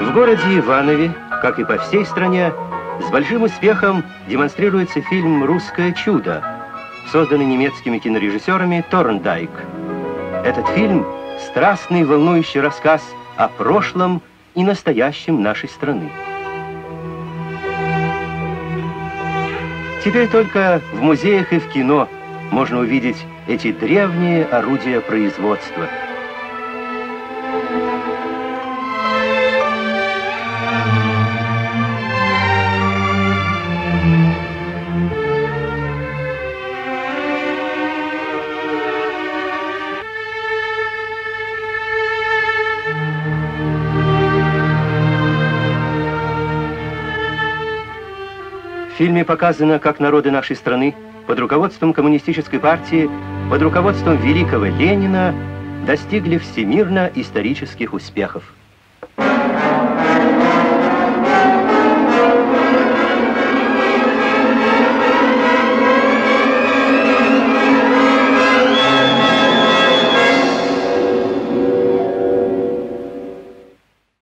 В городе Иванове, как и по всей стране, с большим успехом демонстрируется фильм «Русское чудо», созданный немецкими кинорежиссерами Торндайк. Этот фильм – страстный волнующий рассказ о прошлом и настоящем нашей страны. Теперь только в музеях и в кино можно увидеть эти древние орудия производства – фильме показано, как народы нашей страны под руководством коммунистической партии, под руководством великого Ленина достигли всемирно-исторических успехов.